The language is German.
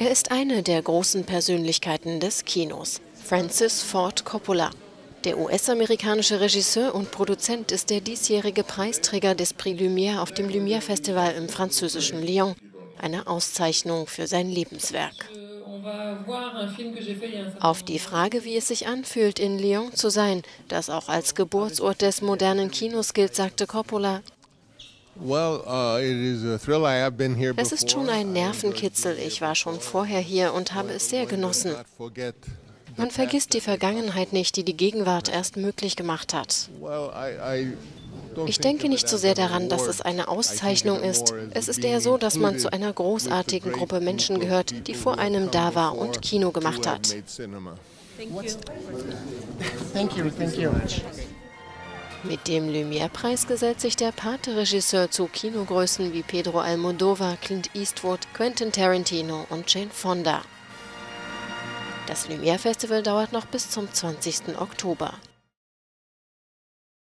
Er ist eine der großen Persönlichkeiten des Kinos, Francis Ford Coppola. Der US-amerikanische Regisseur und Produzent ist der diesjährige Preisträger des Prix Lumière auf dem Lumière Festival im französischen Lyon, eine Auszeichnung für sein Lebenswerk. Auf die Frage, wie es sich anfühlt, in Lyon zu sein, das auch als Geburtsort des modernen Kinos gilt, sagte Coppola, es ist schon ein Nervenkitzel. Ich war schon vorher hier und habe es sehr genossen. Man vergisst die Vergangenheit nicht, die die Gegenwart erst möglich gemacht hat. Ich denke nicht so sehr daran, dass es eine Auszeichnung ist. Es ist eher so, dass man zu einer großartigen Gruppe Menschen gehört, die vor einem da war und Kino gemacht hat. Thank you. Thank you. Mit dem Lumière-Preis gesellt sich der Pate-Regisseur zu Kinogrößen wie Pedro Almodovar, Clint Eastwood, Quentin Tarantino und Jane Fonda. Das Lumière-Festival dauert noch bis zum 20. Oktober.